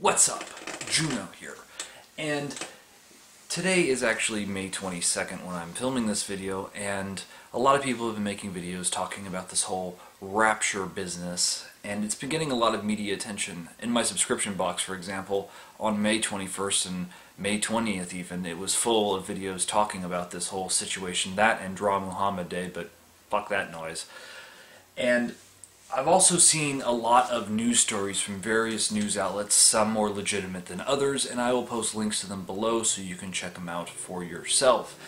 What's up? Juno here. And today is actually May 22nd when I'm filming this video, and a lot of people have been making videos talking about this whole rapture business, and it's been getting a lot of media attention. In my subscription box, for example, on May 21st and May 20th even, it was full of videos talking about this whole situation. That and Draw Muhammad Day, but fuck that noise. And I've also seen a lot of news stories from various news outlets, some more legitimate than others, and I will post links to them below so you can check them out for yourself.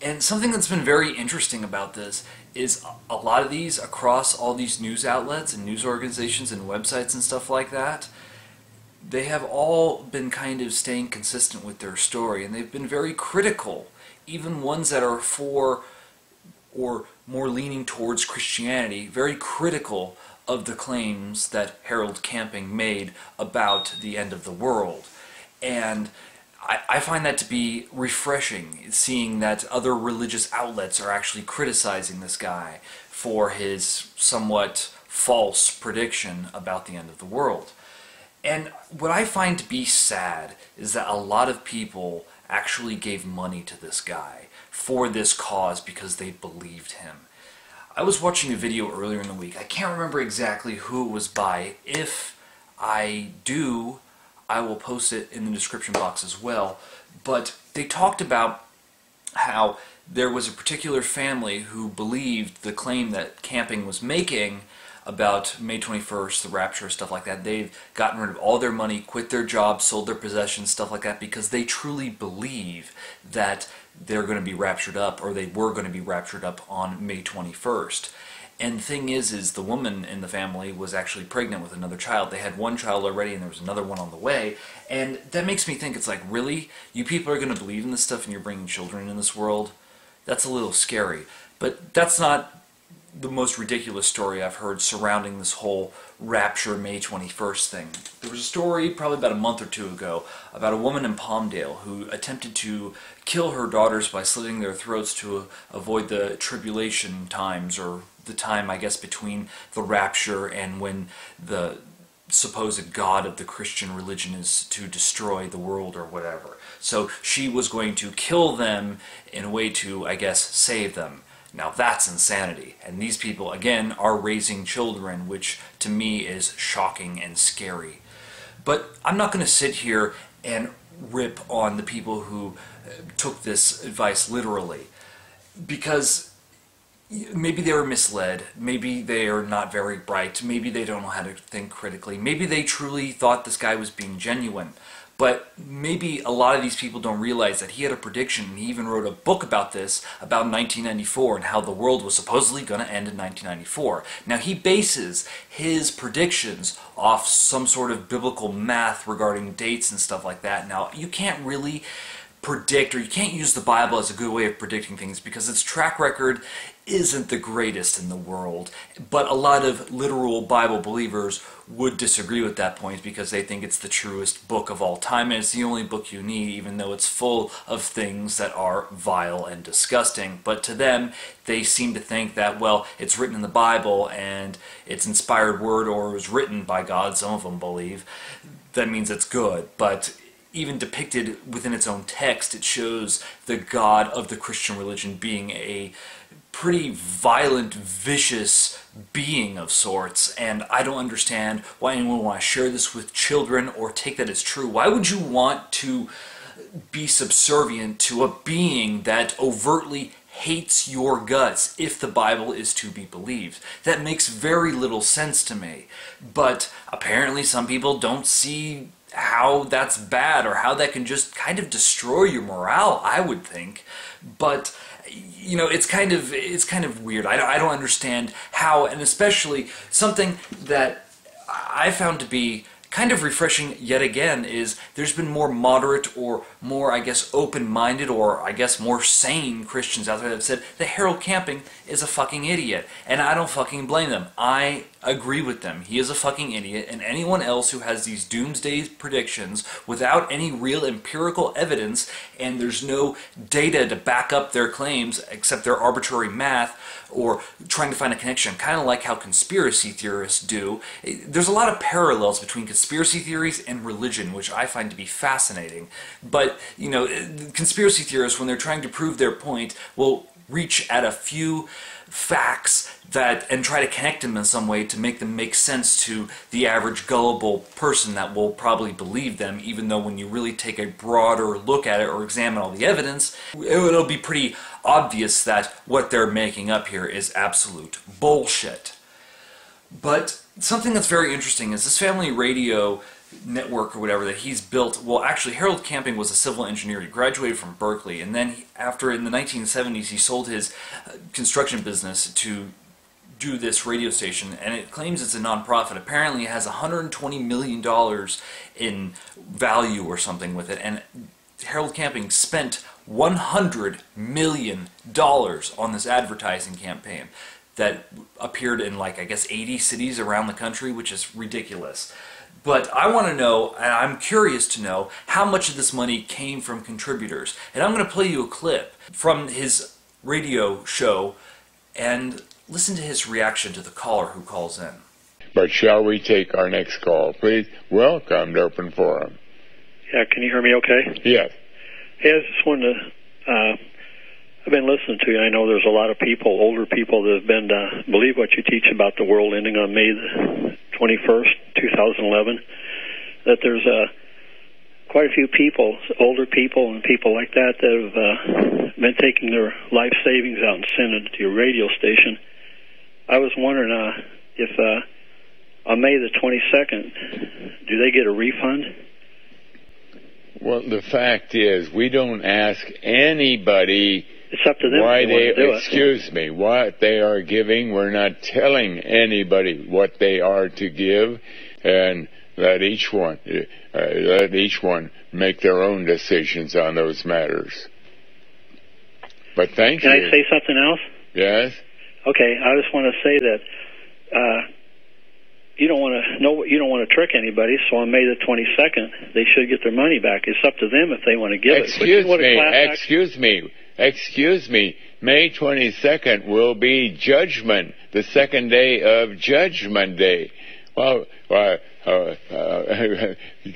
And something that's been very interesting about this is a lot of these across all these news outlets and news organizations and websites and stuff like that, they have all been kind of staying consistent with their story and they've been very critical, even ones that are for or more leaning towards Christianity, very critical of the claims that Harold Camping made about the end of the world. And I, I, find that to be refreshing, seeing that other religious outlets are actually criticizing this guy for his somewhat false prediction about the end of the world. And what I find to be sad is that a lot of people actually gave money to this guy for this cause because they believed him. I was watching a video earlier in the week. I can't remember exactly who it was by. If I do, I will post it in the description box as well. But they talked about how there was a particular family who believed the claim that camping was making about May 21st, the rapture, stuff like that. They've gotten rid of all their money, quit their jobs, sold their possessions, stuff like that, because they truly believe that they're going to be raptured up, or they were going to be raptured up on May 21st. And the thing is, is the woman in the family was actually pregnant with another child. They had one child already, and there was another one on the way. And that makes me think, it's like, really? You people are going to believe in this stuff, and you're bringing children in this world? That's a little scary. But that's not the most ridiculous story I've heard surrounding this whole Rapture May 21st thing. There was a story probably about a month or two ago about a woman in Palmdale who attempted to kill her daughters by slitting their throats to avoid the tribulation times or the time, I guess, between the rapture and when the supposed God of the Christian religion is to destroy the world or whatever. So she was going to kill them in a way to, I guess, save them. Now that's insanity. And these people, again, are raising children, which to me is shocking and scary. But I'm not going to sit here and rip on the people who uh, took this advice literally. Because maybe they were misled, maybe they are not very bright, maybe they don't know how to think critically, maybe they truly thought this guy was being genuine. But maybe a lot of these people don't realize that he had a prediction, and he even wrote a book about this, about 1994, and how the world was supposedly going to end in 1994. Now, he bases his predictions off some sort of biblical math regarding dates and stuff like that. Now, you can't really predict, or you can't use the Bible as a good way of predicting things because its track record isn't the greatest in the world. But a lot of literal Bible believers would disagree with that point because they think it's the truest book of all time and it's the only book you need, even though it's full of things that are vile and disgusting. But to them, they seem to think that, well, it's written in the Bible and it's inspired word or it was written by God, some of them believe. That means it's good. But even depicted within its own text, it shows the God of the Christian religion being a pretty violent, vicious being of sorts, and I don't understand why anyone would want to share this with children or take that as true. Why would you want to be subservient to a being that overtly hates your guts if the Bible is to be believed. That makes very little sense to me. But apparently some people don't see how that's bad or how that can just kind of destroy your morale, I would think. But you know, it's kind of it's kind of weird. I, I don't understand how, and especially something that I found to be kind of refreshing yet again is there's been more moderate or more, I guess, open-minded or I guess more sane Christians out there that said that Harold Camping is a fucking idiot. And I don't fucking blame them. I agree with them. He is a fucking idiot. And anyone else who has these doomsday predictions without any real empirical evidence and there's no data to back up their claims except their arbitrary math or trying to find a connection, kind of like how conspiracy theorists do. Eh, there's a lot of parallels between conspiracy conspiracy theories and religion, which I find to be fascinating. But, you know, conspiracy theorists, when they're trying to prove their point, will reach at a few facts that and try to connect them in some way to make them make sense to the average gullible person that will probably believe them even though when you really take a broader look at it or examine all the evidence it'll be pretty obvious that what they're making up here is absolute bullshit but something that's very interesting is this family radio network or whatever that he's built. Well, actually, Harold Camping was a civil engineer. He graduated from Berkeley, and then he, after in the 1970s, he sold his uh, construction business to do this radio station, and it claims it's a nonprofit. Apparently, it has 120 million dollars in value or something with it, and Harold Camping spent 100 million dollars on this advertising campaign that appeared in like I guess 80 cities around the country, which is ridiculous. But I want to know, and I'm curious to know, how much of this money came from contributors. And I'm going to play you a clip from his radio show and listen to his reaction to the caller who calls in. But shall we take our next call, please? Welcome to Open Forum. Yeah, can you hear me okay? Yes. Hey, I just wanted to, uh, I've been listening to you. I know there's a lot of people, older people, that have been, uh, believe what you teach about the world ending on May the 21st, 2011, that there's uh, quite a few people, older people and people like that, that have uh, been taking their life savings out and sending it to your radio station. I was wondering uh, if uh, on May the 22nd, do they get a refund? Well, the fact is, we don't ask anybody it's up to them why they, they excuse me what they are giving. We're not telling anybody what they are to give, and let each one uh, let each one make their own decisions on those matters. But thank Can you. Can I say something else? Yes. Okay, I just want to say that. Uh, you don't want to know you don't want to trick anybody. So on May the 22nd, they should get their money back. It's up to them if they want to give excuse it. Excuse me, excuse me, excuse me. May 22nd will be Judgment, the second day of Judgment Day. Well, uh, uh, uh, we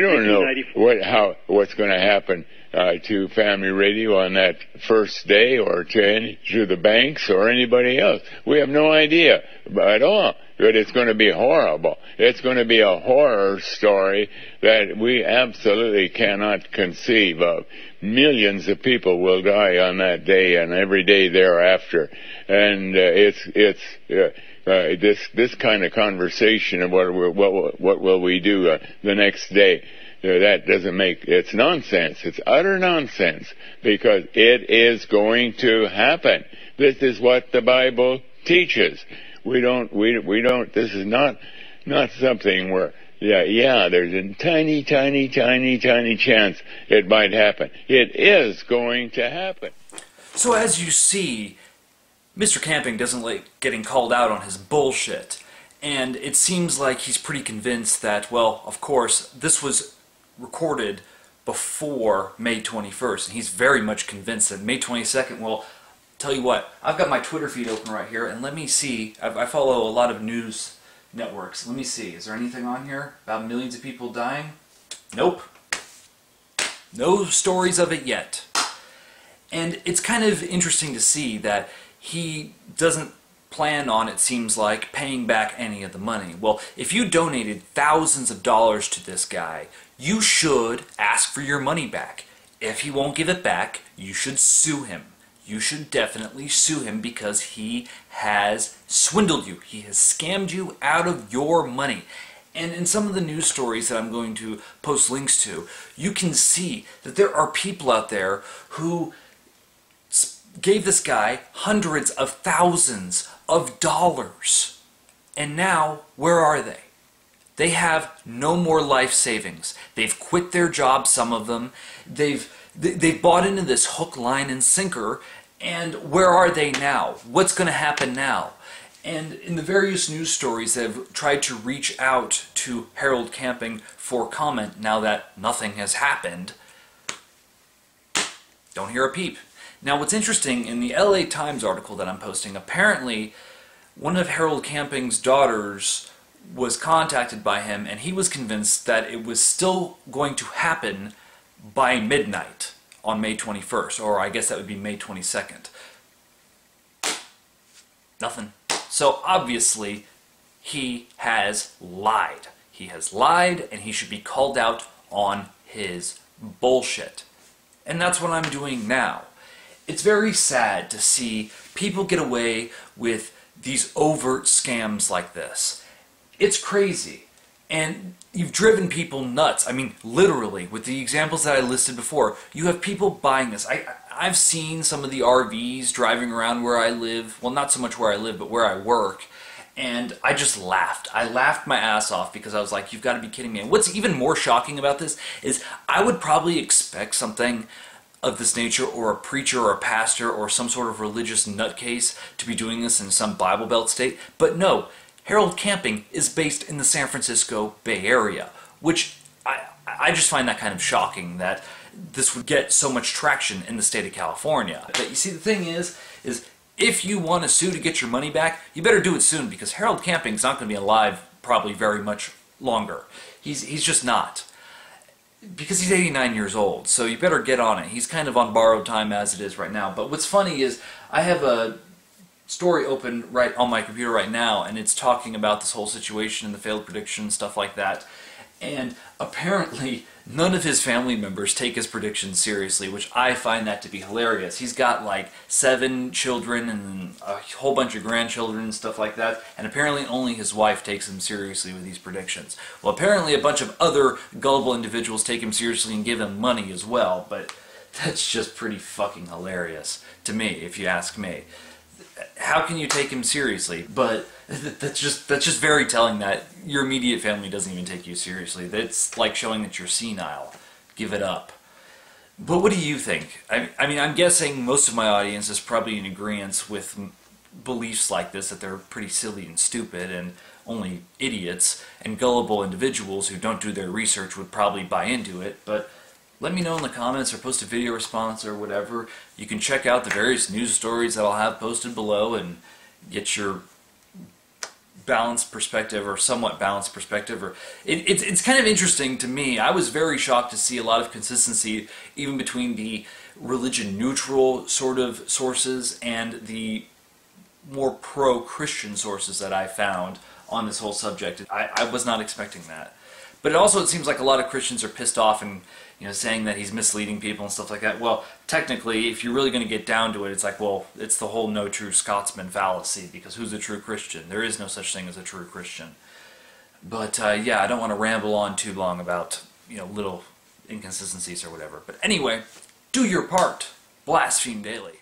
don't know what how what's going to happen uh, to Family Radio on that first day, or to any to the banks or anybody else. We have no idea at all. But it's going to be horrible. It's going to be a horror story that we absolutely cannot conceive of. Millions of people will die on that day and every day thereafter, and uh, it's it's. Uh, uh, this this kind of conversation of what what what will we do uh, the next day. Uh, that doesn't make it's nonsense. It's utter nonsense because it is going to happen. This is what the Bible teaches. We don't we we don't. This is not not something where yeah, yeah, there's a tiny, tiny, tiny, tiny chance it might happen. It is going to happen. So as you see, Mr. Camping doesn't like getting called out on his bullshit. And it seems like he's pretty convinced that, well, of course, this was recorded before May 21st. And he's very much convinced that May 22nd, well, tell you what, I've got my Twitter feed open right here, and let me see. I, follow a lot of news networks. Let me see. Is there anything on here about millions of people dying? Nope. No stories of it yet. And it's kind of interesting to see that he doesn't plan on, it seems like, paying back any of the money. Well, if you donated thousands of dollars to this guy, you should ask for your money back. If he won't give it back, you should sue him. You should definitely sue him because he has swindled you. He has scammed you out of your money. And in some of the news stories that I'm going to post links to, you can see that there are people out there who gave this guy hundreds of thousands of dollars. And now, where are they? They have no more life savings. They've quit their jobs, some of them. They've they've bought into this hook, line, and sinker. And where are they now? What's going to happen now? And in the various news stories that have tried to reach out to Harold Camping for comment now that nothing has happened, don't hear a peep. Now, what's interesting in the LA Times article that I'm posting, apparently one of Harold Camping's daughters was contacted by him, and he was convinced that it was still going to happen by midnight on May 21st, or I guess that would be May 22nd. Nothing. So obviously, he has lied. He has lied, and he should be called out on his bullshit. And that's what I'm doing now. It's very sad to see people get away with these overt scams like this. It's crazy. And you've driven people nuts. I mean, literally, with the examples that I listed before, you have people buying this. I, I've seen some of the RVs driving around where I live. Well, not so much where I live, but where I work. And I just laughed. I laughed my ass off because I was like, you've got to be kidding me. And what's even more shocking about this is I would probably expect something of this nature or a preacher or a pastor or some sort of religious nutcase to be doing this in some Bible Belt state. But no, Harold Camping is based in the San Francisco Bay Area, which I, I just find that kind of shocking that this would get so much traction in the state of California. But you see, the thing is, is if you want to sue to get your money back, you better do it soon because Harold Camping's not going to be alive probably very much longer. He's, he's just not. Because he's 89 years old, so you better get on it. He's kind of on borrowed time as it is right now. But what's funny is I have a story open right on my computer right now, and it's talking about this whole situation and the failed prediction and stuff like that. And apparently, none of his family members take his predictions seriously, which I find that to be hilarious. He's got like seven children and a whole bunch of grandchildren and stuff like that, and apparently only his wife takes him seriously with these predictions. Well, apparently a bunch of other gullible individuals take him seriously and give him money as well, but that's just pretty fucking hilarious to me, if you ask me how can you take him seriously? But that's just that's just very telling that your immediate family doesn't even take you seriously. That's like showing that you're senile. Give it up. But what do you think? I, I mean, I'm guessing most of my audience is probably in agreement with beliefs like this that they're pretty silly and stupid and only idiots and gullible individuals who don't do their research would probably buy into it. But let me know in the comments or post a video response or whatever. You can check out the various news stories that I'll have posted below and get your balanced perspective or somewhat balanced perspective or it, it's, it's kind of interesting to me. I was very shocked to see a lot of consistency even between the religion neutral sort of sources and the more pro-christian sources that i found on this whole subject. I, I was not expecting that but it also it seems like a lot of christians are pissed off and you know, saying that he's misleading people and stuff like that. Well, technically, if you're really going to get down to it, it's like, well, it's the whole no true Scotsman fallacy because who's a true Christian? There is no such thing as a true Christian. But uh, yeah, I don't want to ramble on too long about you know little inconsistencies or whatever. But anyway, do your part. Blaspheme daily.